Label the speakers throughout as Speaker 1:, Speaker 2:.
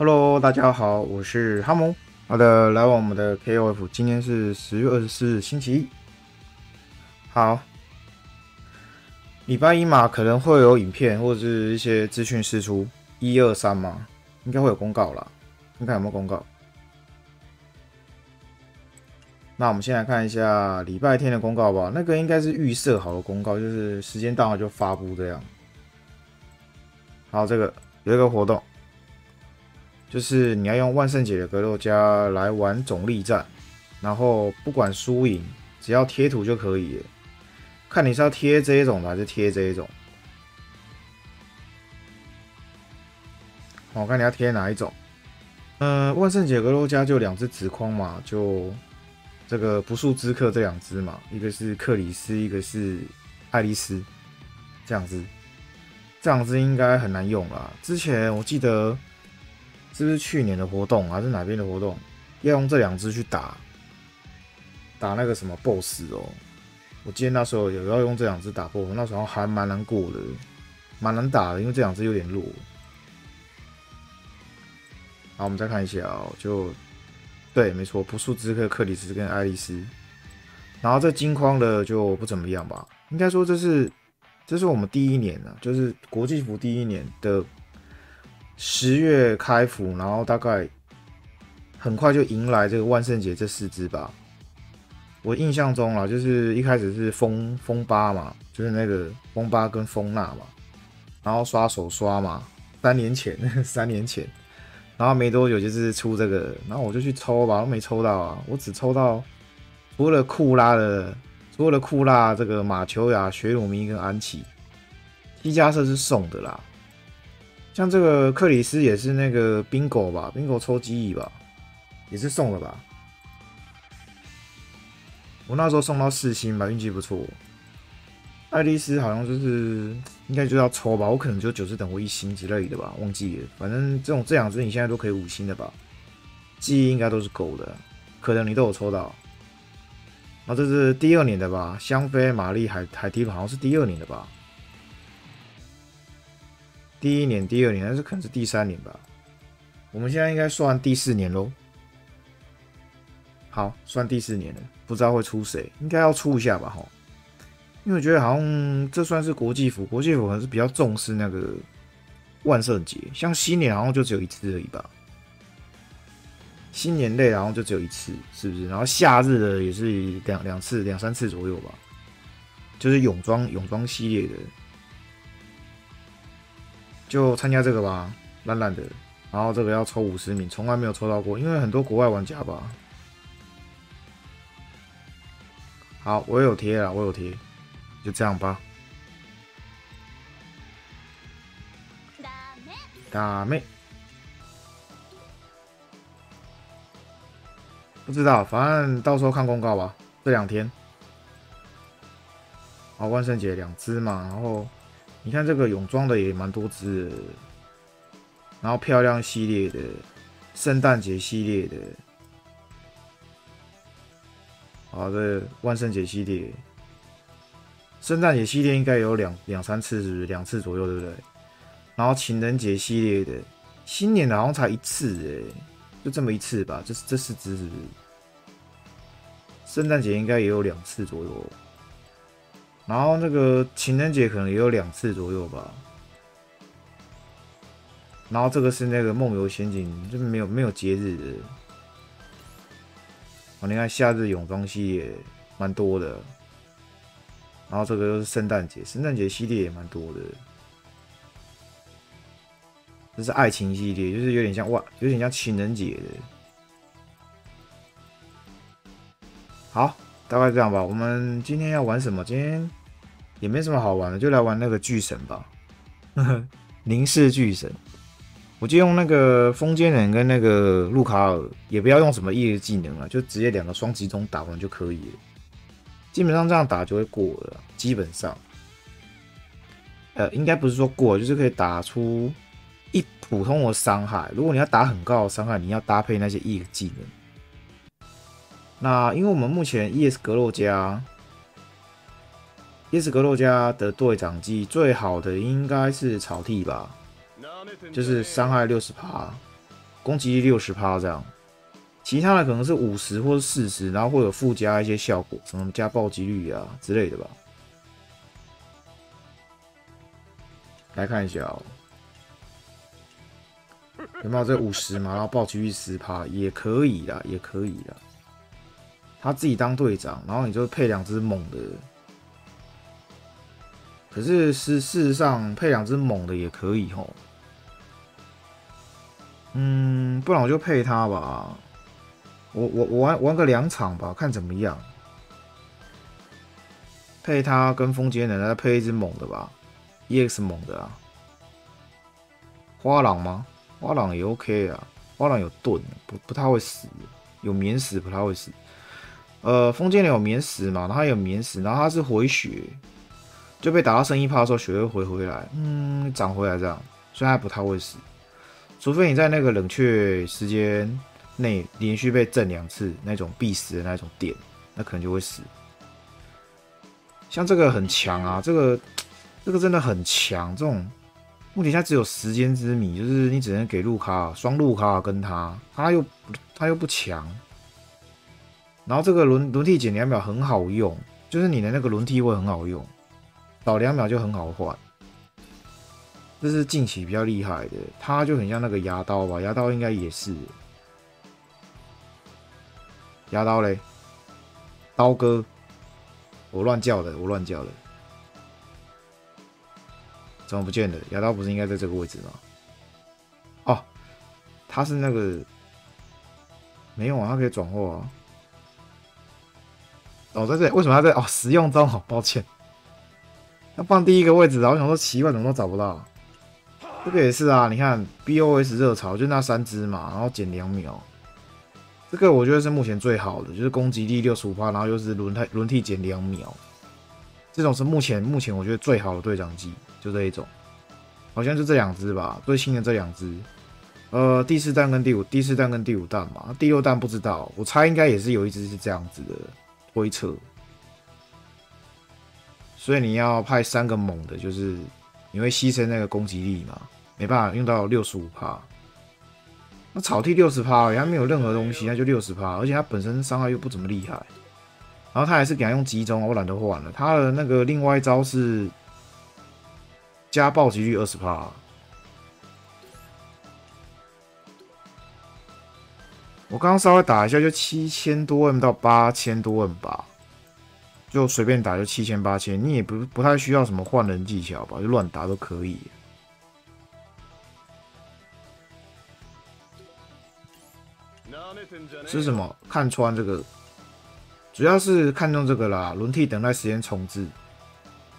Speaker 1: Hello，大家好，我是哈蒙。好的，来往我们的 KOF，今天是十月二十四日，星期一。好，礼拜一嘛，可能会有影片或者是一些资讯释出，一二三嘛，应该会有公告啦，看看有没有公告。那我们先来看一下礼拜天的公告吧，那个应该是预设好的公告，就是时间到了就发布这样。好，这个有一个活动。就是你要用万圣节的格斗家来玩总力战，然后不管输赢，只要贴图就可以。看你是要贴这一种的还是贴这一种。我看你要贴哪一种。嗯，万圣节格斗家就两只纸框嘛，就这个不速之客这两只嘛，一个是克里斯，一个是爱丽丝，这样子，这两只应该很难用啦。之前我记得。是不是去年的活动还是哪边的活动？要用这两只去打打那个什么 BOSS 哦？我记得那时候有要用这两只打 BOSS，那时候还蛮难过的，蛮难打的，因为这两只有点弱。好，我们再看一下哦，就对，没错，不速之客克里斯跟爱丽丝。然后这金框的就不怎么样吧？应该说这是这是我们第一年啊，就是国际服第一年的。十月开服，然后大概很快就迎来这个万圣节这四只吧。我印象中啊，就是一开始是风风八嘛，就是那个风八跟风娜嘛，然后刷手刷嘛，三年前 三年前，然后没多久就是出这个，然后我就去抽吧，都没抽到啊，我只抽到除了库拉的，除了库拉这个马丘亚、雪鲁咪跟安琪，一加色是送的啦。像这个克里斯也是那个冰狗吧，冰狗抽记忆吧，也是送了吧。我那时候送到四星吧，运气不错。爱丽丝好像就是应该就要抽吧，我可能就九十等或一星之类的吧，忘记了。反正这种这两只你现在都可以五星的吧，记忆应该都是够的，可能你都有抽到。啊，这是第二年的吧？香妃玛丽海海蒂好像是第二年的吧？第一年、第二年，但是可能是第三年吧。我们现在应该算第四年喽。好，算第四年了，不知道会出谁，应该要出一下吧？哈，因为我觉得好像这算是国际服，国际服还是比较重视那个万圣节，像新年好像就只有一次而已吧。新年类然后就只有一次，是不是？然后夏日的也是两两次、两三次左右吧，就是泳装泳装系列的。就参加这个吧，烂烂的。然后这个要抽五十名，从来没有抽到过，因为很多国外玩家吧。好，我有贴了，我有贴，就这样吧。大妹，不知道，反正到时候看公告吧。这两天，好，万圣节两只嘛，然后。你看这个泳装的也蛮多只，然后漂亮系列的，圣诞节系列的，好的万圣节系列，圣诞节系列应该有两两三次，是不是两次左右，对不对？然后情人节系列的，新年好像才一次哎，就这么一次吧，这是这四只是不是？圣诞节应该也有两次左右。然后那个情人节可能也有两次左右吧。然后这个是那个梦游仙境，就没有没有节日的。哦，你看夏日泳装系列蛮多的。然后这个又是圣诞节，圣诞节系列也蛮多的。这是爱情系列，就是有点像哇，有点像情人节的。好，大概这样吧。我们今天要玩什么？今天。也没什么好玩的，就来玩那个巨神吧。凝视巨神，我就用那个风间人跟那个路卡尔，也不要用什么异技能了，就直接两个双集中打完就可以了。基本上这样打就会过了，基本上，呃，应该不是说过，就是可以打出一普通的伤害。如果你要打很高的伤害，你要搭配那些异技能。那因为我们目前 ES 格洛加。耶斯格洛加的队长技最好的应该是草剃吧，就是伤害六十趴，攻击力六十趴这样，其他的可能是五十或者四十，然后会有附加一些效果，什么加暴击率啊之类的吧。来看一下哦，有没有这五十嘛？然后暴击率十趴也可以啦，也可以啦。他自己当队长，然后你就配两只猛的。可是事事实上配两只猛的也可以吼。嗯，不然我就配他吧。我我我玩玩个两场吧，看怎么样。配他跟风间人，再配一只猛的吧，EX 猛的啊。花狼吗？花狼也 OK 啊。花狼有盾，不不太会死，有免死不太会死。呃，风间人有免死嘛？然后有免死，然后他是回血，就被打到升一趴的时候血会回回来，嗯，涨回来这样，所以他不太会死。除非你在那个冷却时间内连续被震两次那种必死的那种点，那可能就会死。像这个很强啊，这个这个真的很强。这种目前现在只有时间之谜，就是你只能给路卡双路卡跟他，他又他又不强。然后这个轮轮替减两秒很好用，就是你的那个轮替会很好用，倒两秒就很好换。这是近期比较厉害的，他就很像那个牙刀吧，牙刀应该也是。牙刀嘞，刀哥，我乱叫的，我乱叫的，怎么不见了？牙刀不是应该在这个位置吗？哦，他是那个没有啊，他可以转货啊。哦，在这里，为什么他在？哦，使用中，好抱歉，要放第一个位置，然后想说奇怪，怎么都找不到。这个也是啊，你看 BOS 热潮就那三只嘛，然后减两秒，这个我觉得是目前最好的，就是攻击力六十五趴，然后又是轮胎轮替减两秒，这种是目前目前我觉得最好的对讲机，就这一种，好像就这两只吧，最新的这两只，呃，第四弹跟第五第四弹跟第五弹嘛，第六弹不知道，我猜应该也是有一只是这样子的推测，所以你要派三个猛的，就是。你会牺牲那个攻击力嘛？没办法用到六十五帕。那草地六十帕，它没有任何东西，那就六十趴，而且它本身伤害又不怎么厉害。然后他还是给他用集中，我懒得换了。他的那个另外一招是加暴击率二十趴。我刚刚稍微打一下，就七千多 M 到八千多 M 吧。就随便打就七千八千，你也不不太需要什么换人技巧吧，就乱打都可以。是什么？看穿这个，主要是看中这个啦。轮替等待时间重置，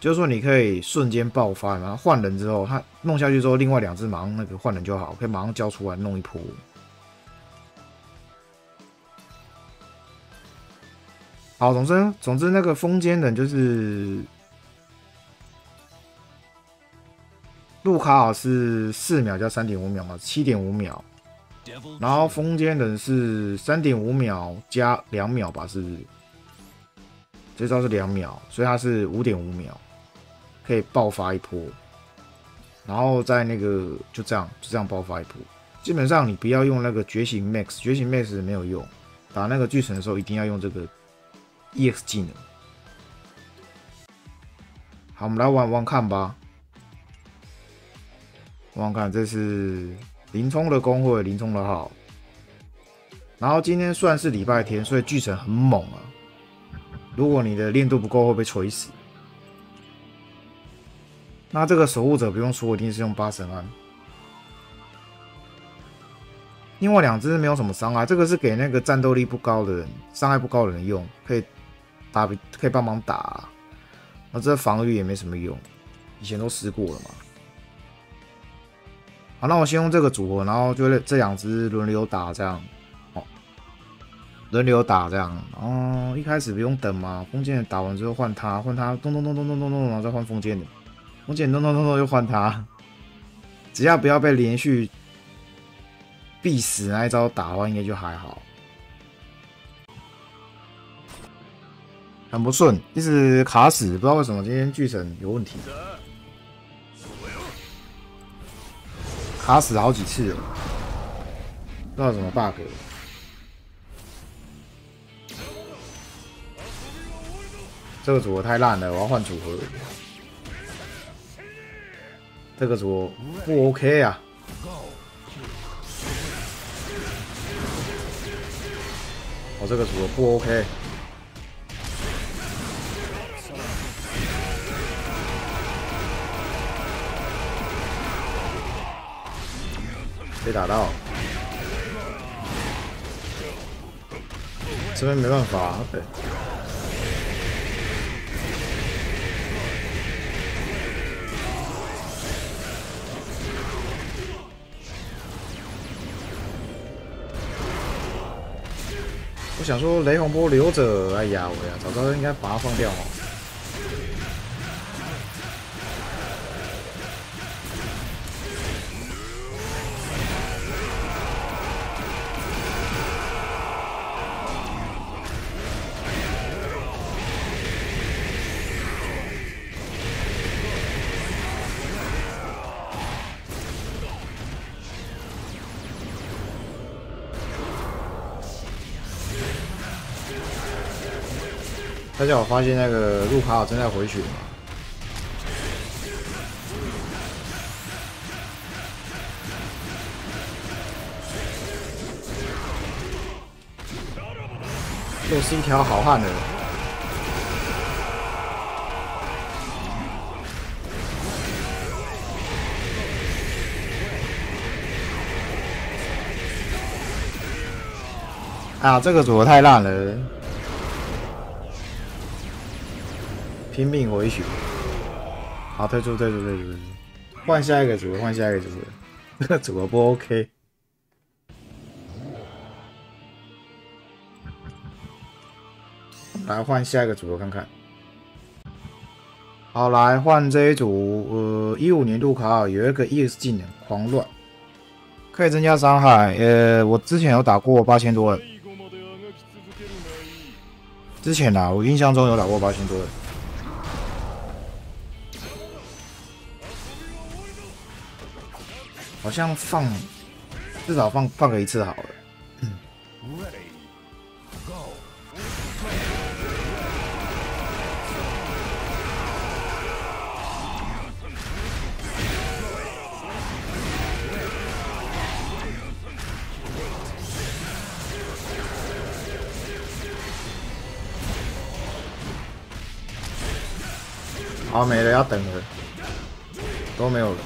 Speaker 1: 就是说你可以瞬间爆发，然后换人之后，他弄下去之后，另外两只马上那个换人就好，可以马上交出来弄一波。好，总之，总之那个风间人就是路卡尔是四秒加三点五秒嘛，七点五秒，然后风间人是三点五秒加两秒吧，是不是？这招是两秒，所以它是五点五秒，可以爆发一波，然后在那个就这样就这样爆发一波。基本上你不要用那个觉醒 max，觉醒 max 没有用，打那个巨神的时候一定要用这个。EX 技能，好，我们来玩玩看吧。玩玩看，这是林冲的工会，林冲的号。然后今天算是礼拜天，所以巨神很猛啊。如果你的练度不够，会被锤死。那这个守护者不用说，一定是用八神安。另外两只没有什么伤害，这个是给那个战斗力不高的人、伤害不高的人用，可以。打可以帮忙打，那这防御也没什么用，以前都试过了嘛。好，那我先用这个组合，然后就这两只轮流打这样，哦，轮流打这样，哦，一开始不用等嘛，封建打完之后换他，换他，咚咚咚咚咚咚咚，然后再换封建的，封建咚咚咚咚又换他，只要不要被连续必死那一招打的话，应该就还好。很不顺，一直卡死，不知道为什么今天巨神有问题，卡死好几次了。不知道什么 bug。这个组合太烂了，我要换组合。这个组合不 OK 啊！我这个组合不 OK。被打到，这边没办法。对。我想说雷洪波留着，哎呀，我呀，早知道应该把它放掉哦。大家有发现那个路卡尔正在回血吗？又是一条好汉了。啊，这个组合太烂了。拼命回血，好退出退出退出，换下一个组合，换下一个组合，这个组合不 OK，来换下一个组合看看。好，来换这一组，呃，一五年度卡尔有一个 EX 技能狂乱，可以增加伤害。呃，我之前有打过八千多人，之前啊，我印象中有打过八千多人。好像放，至少放放个一次好了。好，没了，要等了，都没有了。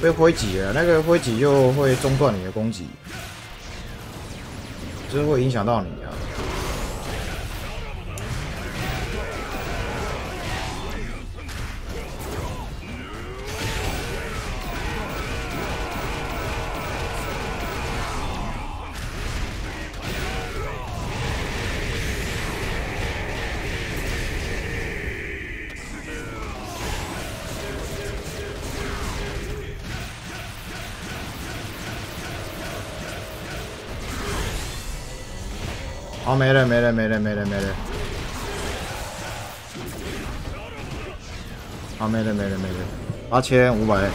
Speaker 1: 被挥击了，那个挥击又会中断你的攻击，就是会影响到你。啊。好，没了，没了，没了，没了，没了。好，没了，没了，没了。八千五百，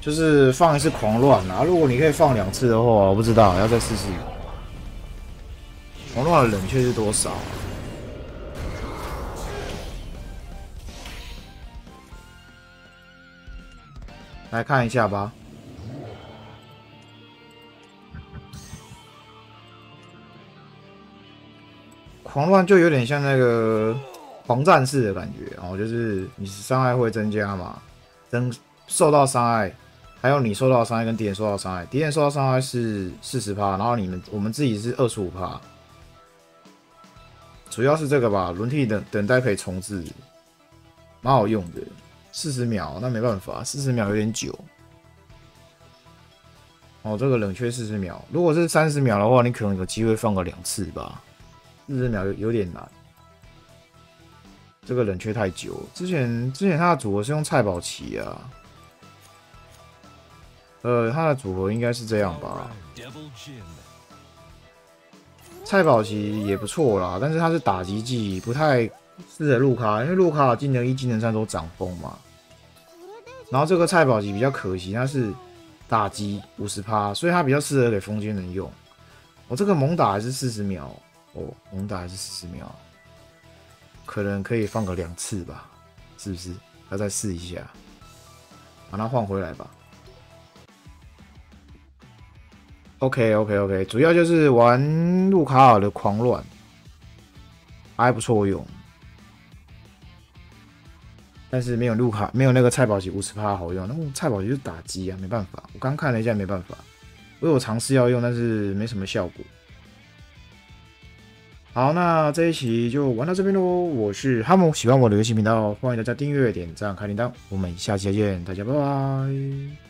Speaker 1: 就是放一次狂乱啊！如果你可以放两次的话，我不知道，要再试试。狂乱的冷却是多少？来看一下吧。狂乱就有点像那个狂战士的感觉，然后就是你伤害会增加嘛，增受到伤害，还有你受到伤害跟敌人受到伤害，敌人受到伤害是四十趴，然后你们我们自己是二十五趴，主要是这个吧，轮替等等待可以重置，蛮好用的，四十秒那没办法，四十秒有点久。哦，这个冷却四十秒，如果是三十秒的话，你可能有机会放个两次吧。四十秒有有点难，这个冷却太久。之前之前他的组合是用蔡宝奇啊，呃，他的组合应该是这样吧。蔡宝奇也不错啦，但是他是打击技，不太适合路卡，因为路卡技能一、技能三都涨风嘛。然后这个蔡宝奇比较可惜，他是。打击五十趴，所以它比较适合给风间人用。我这个猛打还是四十秒哦，猛打还是四十秒，可能可以放个两次吧，是不是？要再试一下，把它换回来吧。OK OK OK，主要就是玩路卡尔的狂乱，还不错用。但是没有路卡，没有那个菜宝奇五十趴好用。那菜宝奇是打击啊，没办法。我刚看了一下，没办法。我有尝试要用，但是没什么效果。好，那这一期就玩到这边喽。我是哈姆，喜欢我的游戏频道，欢迎大家订阅、点赞、开铃铛。我们下期再见，大家拜拜。